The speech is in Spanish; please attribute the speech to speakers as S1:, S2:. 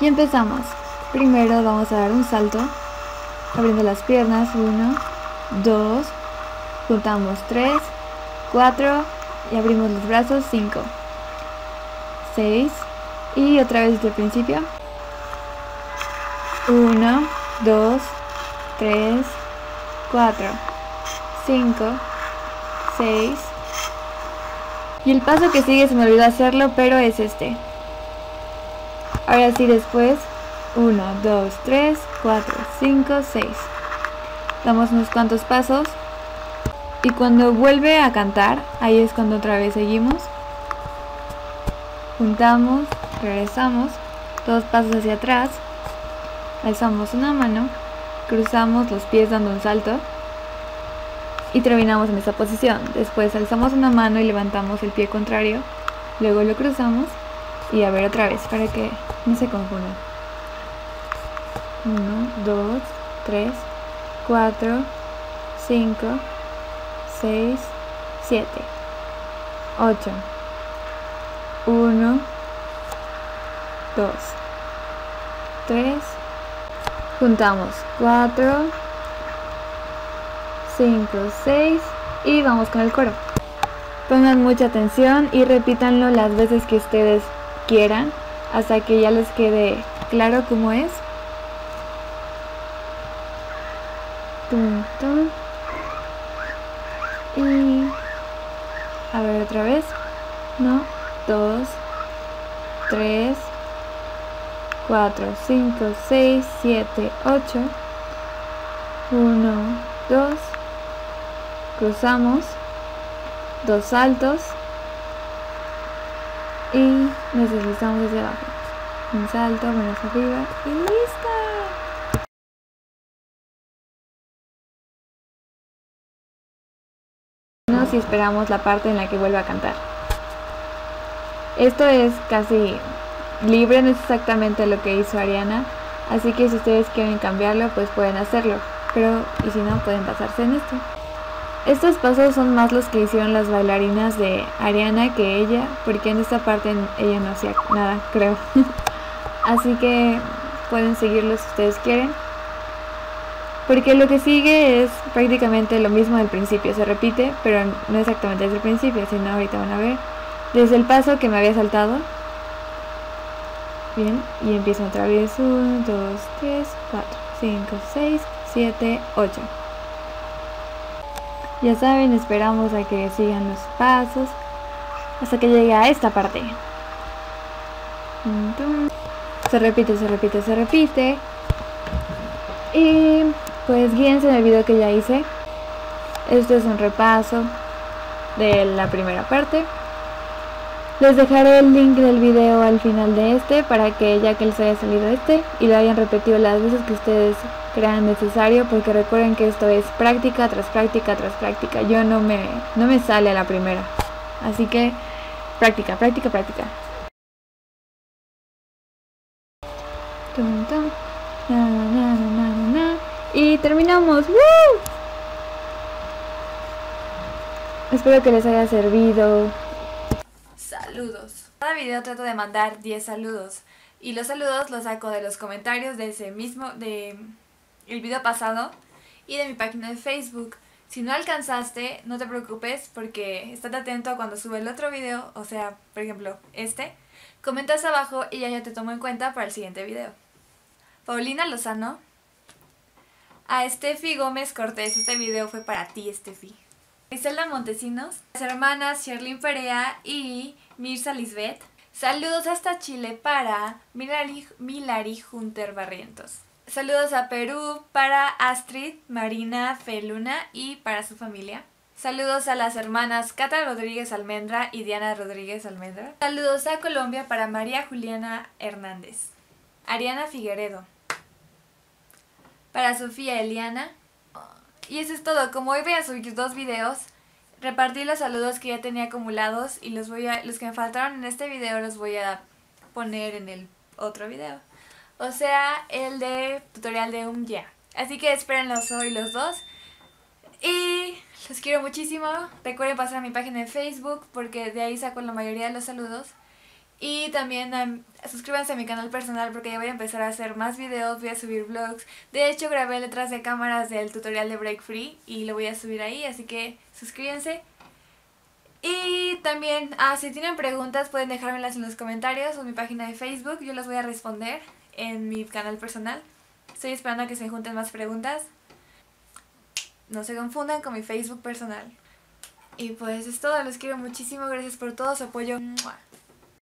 S1: Y empezamos. Primero vamos a dar un salto, abriendo las piernas, 1, 2, juntamos 3, 4 y abrimos los brazos, 5, 6 y otra vez desde el principio. 1, 2, 3, 4, 5, 6. Y el paso que sigue se me olvidó hacerlo, pero es este. Ahora sí después 1, 2, 3, 4, 5, 6. Damos unos cuantos pasos. Y cuando vuelve a cantar, ahí es cuando otra vez seguimos. Juntamos, regresamos, dos pasos hacia atrás. Alzamos una mano, cruzamos los pies dando un salto. Y terminamos en esta posición. Después alzamos una mano y levantamos el pie contrario. Luego lo cruzamos. Y a ver otra vez para que no se confundan. 1, 2, 3, 4, 5, 6, 7, 8, 1, 2, 3, juntamos 4, 5, 6 y vamos con el coro. Pongan mucha atención y repítanlo las veces que ustedes hasta que ya les quede claro cómo es. Tum. Y a ver otra vez. No, dos, tres, cuatro, cinco, seis, siete, ocho. Uno, dos. Cruzamos. Dos saltos y nos deslizamos desde abajo. Un salto, manos arriba y ¡lista! y esperamos la parte en la que vuelva a cantar. Esto es casi libre, no es exactamente lo que hizo Ariana, así que si ustedes quieren cambiarlo, pues pueden hacerlo, pero y si no, pueden pasarse en esto. Estos pasos son más los que hicieron las bailarinas de Ariana que ella, porque en esta parte ella no hacía nada, creo. Así que pueden seguirlos si ustedes quieren. Porque lo que sigue es prácticamente lo mismo del principio, se repite, pero no exactamente desde el principio, sino ahorita van a ver. Desde el paso que me había saltado. Bien, y empiezo otra vez. 1, 2, 3, 4, 5, 6, 7, 8. Ya saben, esperamos a que sigan los pasos hasta que llegue a esta parte. Se repite, se repite, se repite. Y pues guíense en el video que ya hice. Este es un repaso de la primera parte. Les dejaré el link del video al final de este para que ya que les haya salido este y lo hayan repetido las veces que ustedes crean necesario porque recuerden que esto es práctica tras práctica tras práctica. Yo no me, no me sale a la primera. Así que práctica, práctica, práctica. y terminamos. Espero que les haya servido.
S2: Saludos. Cada video trato de mandar 10 saludos. Y los saludos los saco de los comentarios de ese mismo, de el video pasado y de mi página de Facebook. Si no alcanzaste, no te preocupes porque estate atento a cuando sube el otro video, o sea, por ejemplo, este. Comentas abajo y ya, ya te tomo en cuenta para el siguiente video. Paulina Lozano. A Steffi Gómez Cortés, este video fue para ti, Steffi. Isela Montesinos. Las hermanas Sherlyn Perea y Mirza Lisbeth. Saludos hasta Chile para Milari, Milari Junter Barrientos. Saludos a Perú para Astrid, Marina, Feluna y para su familia. Saludos a las hermanas Cata Rodríguez Almendra y Diana Rodríguez Almendra. Saludos a Colombia para María Juliana Hernández. Ariana Figueredo. Para Sofía Eliana. Y eso es todo. Como hoy voy a subir dos videos, repartí los saludos que ya tenía acumulados y los, voy a, los que me faltaron en este video los voy a poner en el otro video. O sea, el de tutorial de un ya. Así que espérenlos hoy los dos. Y los quiero muchísimo. Recuerden pasar a mi página de Facebook porque de ahí saco la mayoría de los saludos. Y también em, suscríbanse a mi canal personal porque ya voy a empezar a hacer más videos, voy a subir vlogs. De hecho grabé letras de cámaras del tutorial de Break Free y lo voy a subir ahí, así que suscríbanse. Y también, ah, si tienen preguntas pueden dejármelas en los comentarios o en mi página de Facebook, yo las voy a responder en mi canal personal. Estoy esperando a que se junten más preguntas. No se confundan con mi Facebook personal. Y pues es todo, los quiero muchísimo, gracias por todo su apoyo.